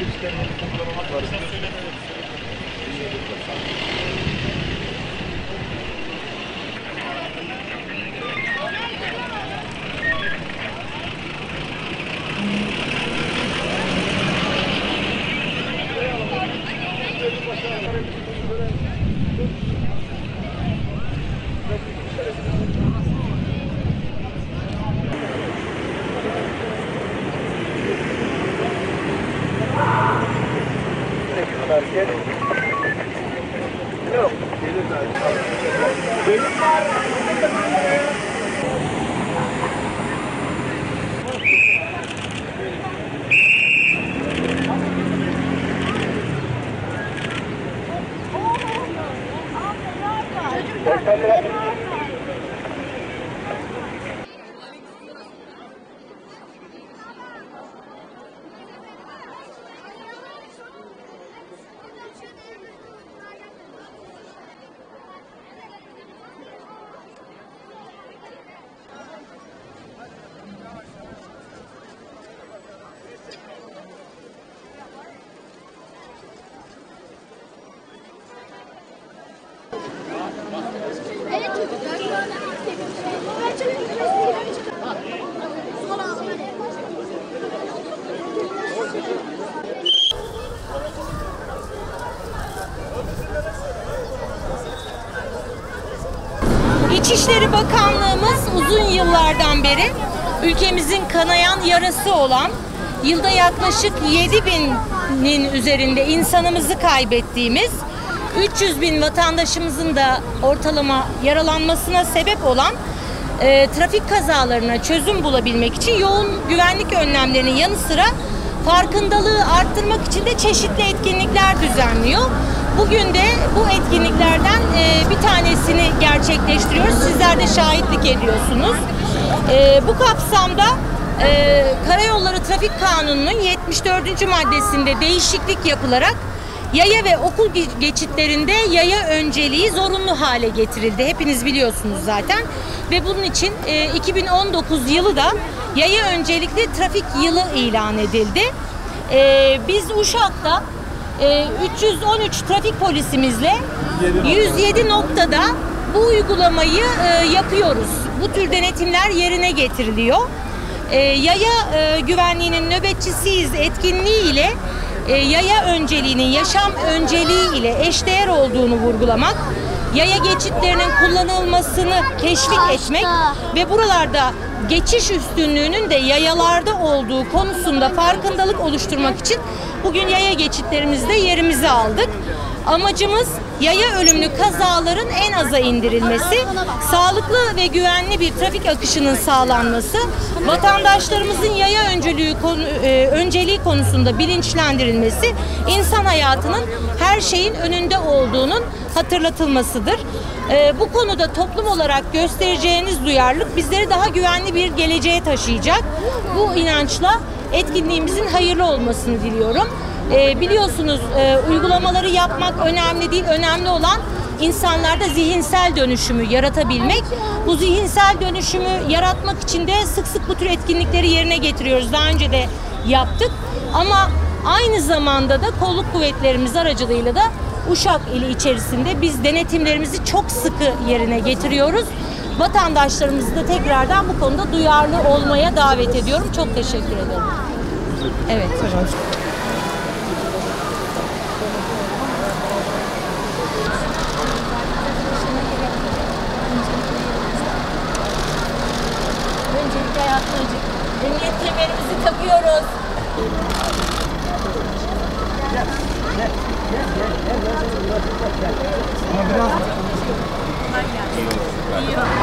Yaya geçişlerini uygulamak var. Evet çocuklar şu an Ben çok İçişleri Bakanlığımız uzun yıllardan beri ülkemizin kanayan yarası olan yılda yaklaşık 7 binin üzerinde insanımızı kaybettiğimiz 300 bin vatandaşımızın da ortalama yaralanmasına sebep olan e, trafik kazalarına çözüm bulabilmek için yoğun güvenlik önlemlerinin yanı sıra farkındalığı arttırmak için de çeşitli etkinlikler düzenliyor. Bugün de bu etkinliklerden e, bir tanesini gerçekleştiriyoruz. Sizler de şahitlik ediyorsunuz. E, bu kapsamda e, Karayolları Trafik Kanunu'nun 74. maddesinde değişiklik yapılarak yaya ve okul ge- geçitlerinde yaya önceliği zorunlu hale getirildi. Hepiniz biliyorsunuz zaten. Ve bunun için e, 2019 yılı da yaya öncelikli trafik yılı ilan edildi. E, biz Uşak'ta e, 313 trafik polisimizle 107 noktada bu uygulamayı e, yapıyoruz. Bu tür denetimler yerine getiriliyor. E, yaya e, güvenliğinin nöbetçisiyiz etkinliği ile e, yaya önceliğinin yaşam önceliği ile eşdeğer olduğunu vurgulamak, yaya geçitlerinin kullanılmasını teşvik etmek ve buralarda geçiş üstünlüğünün de yayalarda olduğu konusunda farkındalık oluşturmak için bugün yaya geçitlerimizde yerimizi aldık. Amacımız yaya ölümlü kazaların en aza indirilmesi, sağlıklı ve güvenli bir trafik akışının sağlanması, vatandaşlarımızın yaya önceliği, konu, e, önceliği konusunda bilinçlendirilmesi, insan hayatının her şeyin önünde olduğunun hatırlatılmasıdır. E, bu konuda toplum olarak göstereceğiniz duyarlılık bizleri daha güvenli bir geleceğe taşıyacak. Bu inançla etkinliğimizin hayırlı olmasını diliyorum. E, biliyorsunuz e, uygulamaları yapmak önemli değil, önemli olan insanlarda zihinsel dönüşümü yaratabilmek. Bu zihinsel dönüşümü yaratmak için de sık sık bu tür etkinlikleri yerine getiriyoruz. Daha önce de yaptık ama aynı zamanda da kolluk kuvvetlerimiz aracılığıyla da Uşak ili içerisinde biz denetimlerimizi çok sıkı yerine getiriyoruz. Vatandaşlarımızı da tekrardan bu konuda duyarlı olmaya davet ediyorum. Çok teşekkür ederim. Evet. bekliyoruz. Biraz... İyi.